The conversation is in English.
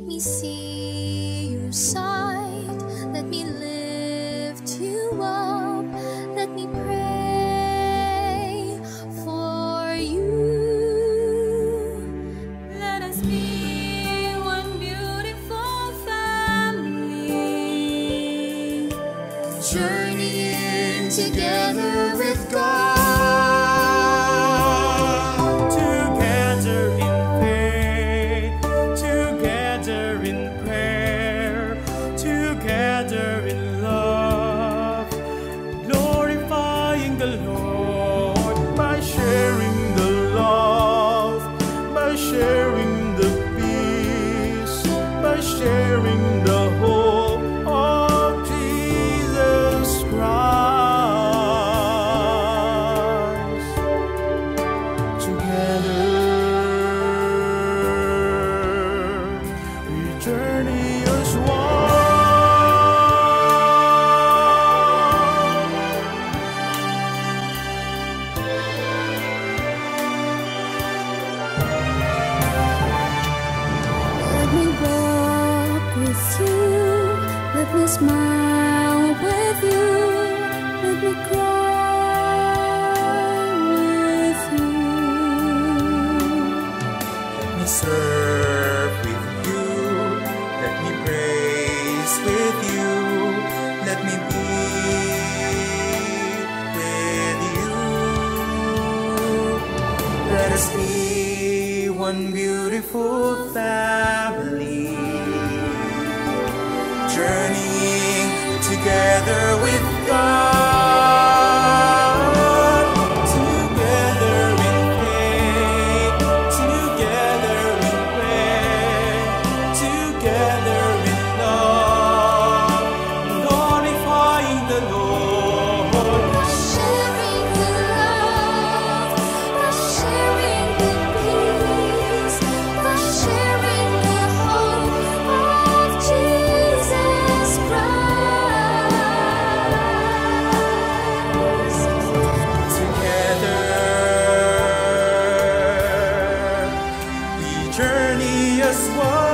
Let me see your sight. Let me lift you up. Let me pray for you. Let us be one beautiful family. Journeying together with God. Sharing the smile with you. Let me cry with you. Let me serve with you. Let me praise with you. Let me be with you. Let us be one beautiful family. Together with Just one.